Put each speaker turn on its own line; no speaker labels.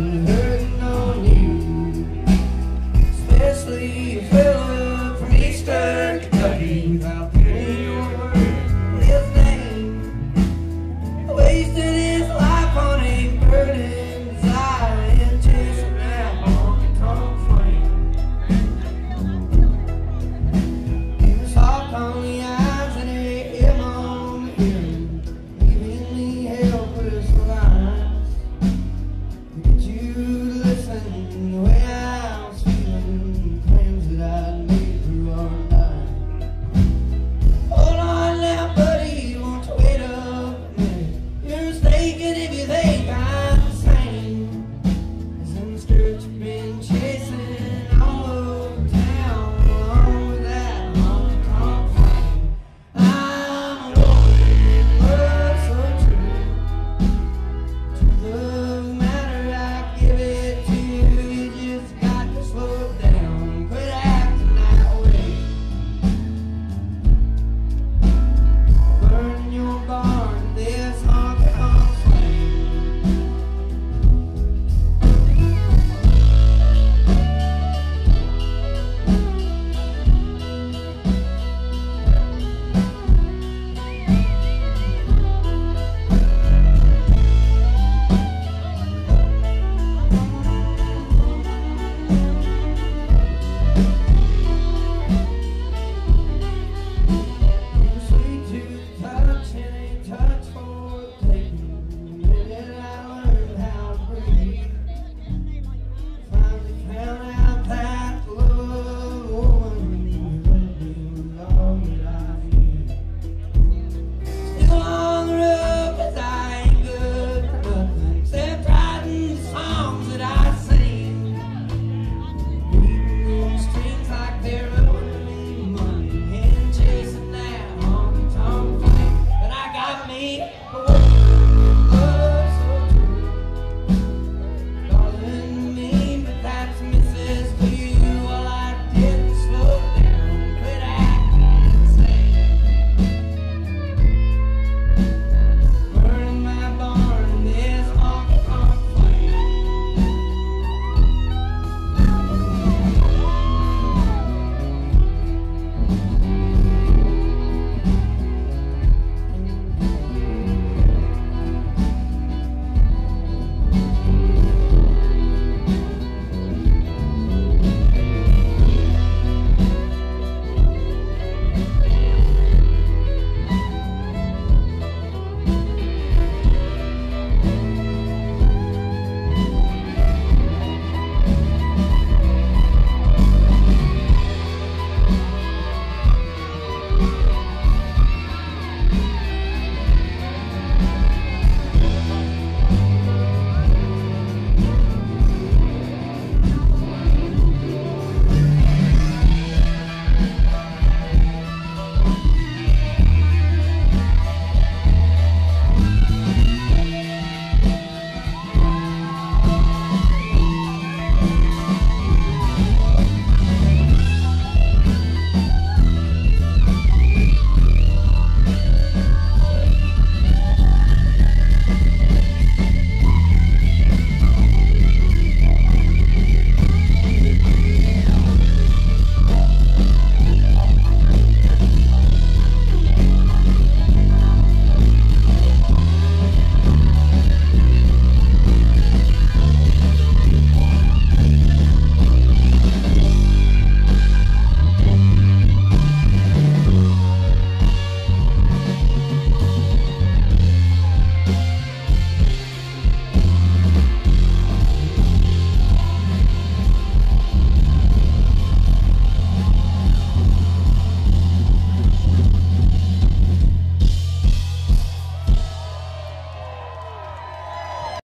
mm -hmm.